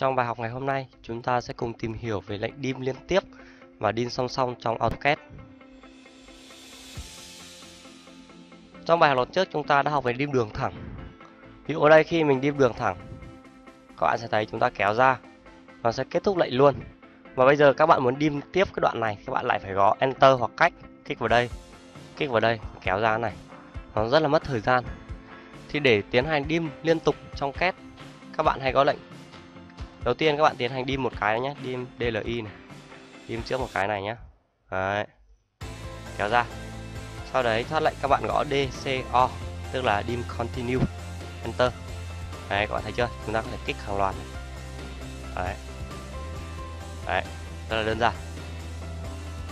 Trong bài học ngày hôm nay, chúng ta sẽ cùng tìm hiểu về lệnh dim liên tiếp và dim song song trong AutoCAD. Trong bài học lần trước chúng ta đã học về dim đường thẳng. Ví dụ ở đây khi mình dim đường thẳng, các bạn sẽ thấy chúng ta kéo ra, nó sẽ kết thúc lệnh luôn. Và bây giờ các bạn muốn dim tiếp cái đoạn này, các bạn lại phải gõ Enter hoặc cách, kích vào đây, kích vào đây, kéo ra này. Nó rất là mất thời gian. Thì để tiến hành dim liên tục trong CAD, các bạn hãy có lệnh đầu tiên các bạn tiến hành đi một cái nhé đi DLI này. Dim trước một cái này nhé. Đấy. kéo ra. Sau đấy thoát lệnh các bạn gõ DCO tức là dim continue, enter. Đấy, các bạn thấy chưa? Chúng ta có thể kích hàng loạt này. Đấy. Đấy, rất là đơn giản.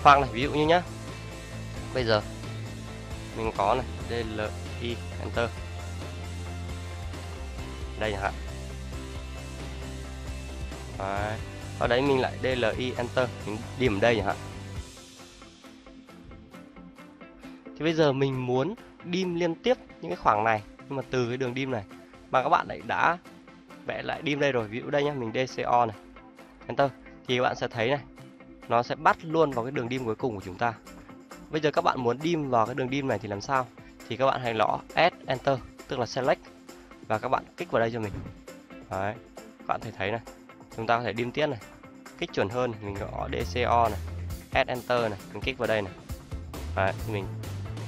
Khoang này, ví dụ như nhá. Bây giờ, mình có này DLI enter. Đây chẳng hạn. Đấy. Ở đấy mình lại DLI Enter Mình điểm đây chẳng hạn. Thì bây giờ mình muốn dim liên tiếp những cái khoảng này Nhưng mà từ cái đường dim này. Mà các bạn lại đã vẽ lại dim đây rồi Ví dụ đây nhá, mình DCO này. Enter. Thì các bạn sẽ thấy này Nó sẽ bắt luôn vào cái đường dim cuối cùng của chúng ta. Bây giờ các bạn muốn dim vào cái đường dim này thì làm sao? Thì các bạn hãy lõ S Enter Tức là Select Và các bạn kích vào đây cho mình. Đấy. Các bạn thể thấy này chúng ta có thể điêm tiết này kích chuẩn hơn mình gõ DCO này add enter này mình kích vào đây này. Đấy, mình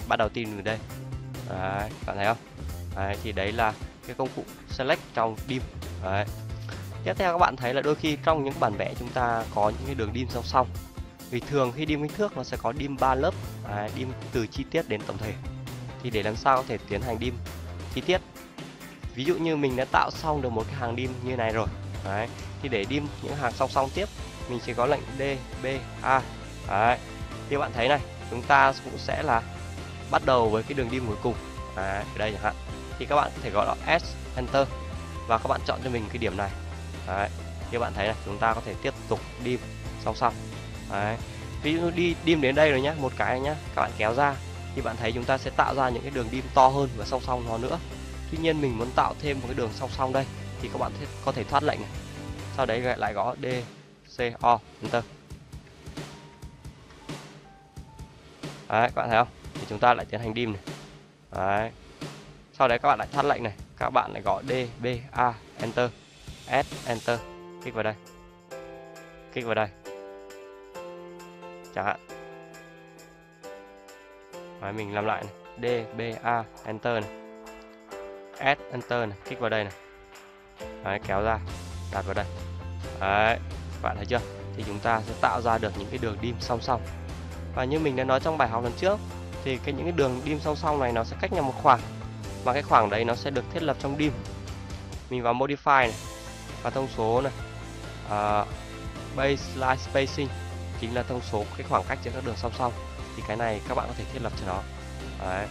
bắt đầu tìm từ đây. Đấy, bạn thấy không? Đấy, thì đấy là cái công cụ select trong dim. Đấy. tiếp theo các bạn thấy là đôi khi trong những bản vẽ chúng ta có những cái đường dim song song. Vì thường khi dim kích thước nó sẽ có dim 3 lớp đấy, dim từ chi tiết đến tổng thể. Thì để làm sao có thể tiến hành dim chi tiết? Ví dụ như mình đã tạo xong được một cái hàng dim như này rồi đấy thì để dim những hàng song song tiếp mình chỉ có lệnh D B A. Đấy thì bạn thấy này chúng ta cũng sẽ là bắt đầu với cái đường dim cuối cùng. Đấy, ở đây chẳng hạn. Thì các bạn có thể gọi là S Enter. Và các bạn chọn cho mình cái điểm này. Đấy thì bạn thấy này chúng ta có thể tiếp tục dim song song. Đấy ví dụ đi dim đến đây rồi nhá một cái nhá các bạn kéo ra thì bạn thấy chúng ta sẽ tạo ra những cái đường dim to hơn và song song nó nữa. Tuy nhiên mình muốn tạo thêm một cái đường song song đây thì các bạn có thể thoát lệnh này. Sau đấy lại gõ D C O enter. Đấy các bạn thấy không? Thì chúng ta lại tiến hành dim này. Đấy. Sau đấy các bạn lại thoát lệnh này. Các bạn lại gõ D B A enter. S enter. Kích vào đây. Kích vào đây. Chẳng hạn. Đấy, mình làm lại này. D B A enter này. S enter này. Kích vào đây này đấy, kéo ra. Đặt vào đây. Đấy các bạn thấy chưa? Thì chúng ta sẽ tạo ra được những cái đường dim song song. Và như mình đã nói trong bài học lần trước thì cái những cái đường dim song song này nó sẽ cách nhau một khoảng. Và cái khoảng đấy nó sẽ được thiết lập trong dim. Mình vào modify này và thông số này. Uh, baseline spacing chính là thông số cái khoảng cách giữa các đường song song. Thì cái này các bạn có thể thiết lập cho nó. Đấy.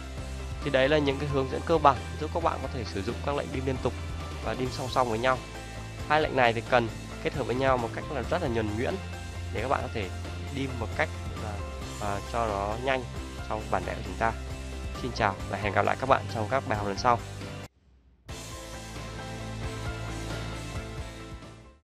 thì đấy là những cái hướng dẫn cơ bản giúp các bạn có thể sử dụng các lệnh dim liên tục và dim song song với nhau. Hai lệnh này thì cần kết hợp với nhau một cách là rất là nhuần nhuyễn để các bạn có thể đi một cách là uh, cho nó nhanh trong bản vẽ của chúng ta. Xin chào và hẹn gặp lại các bạn trong các bài học lần sau.